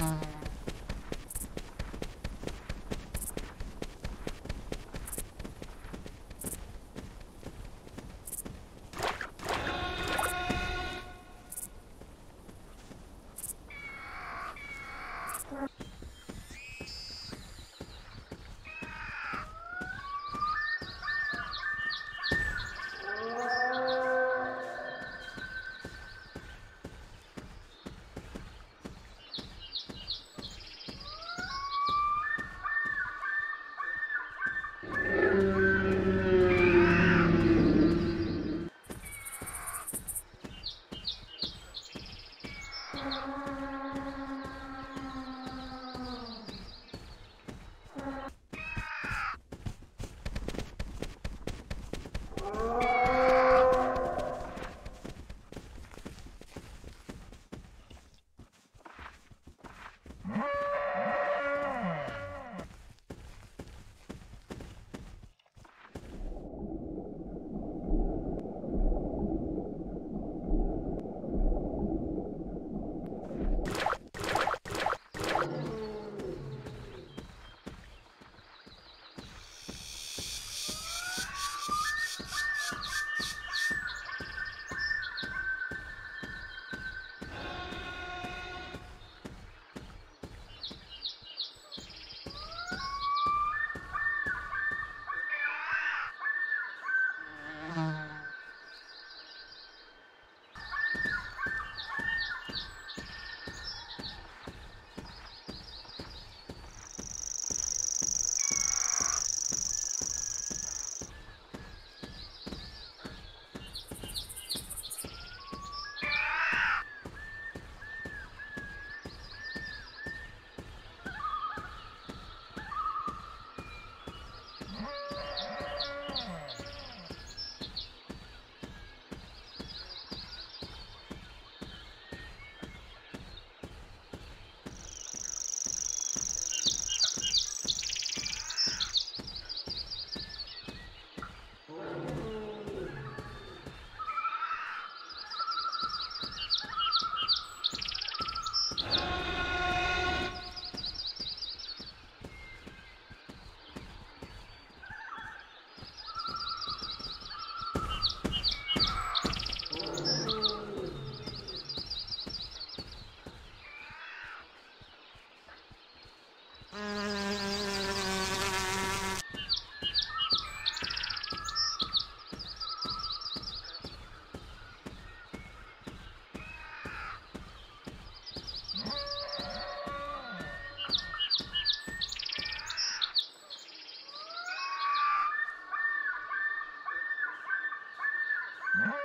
Bye. Mm-hmm.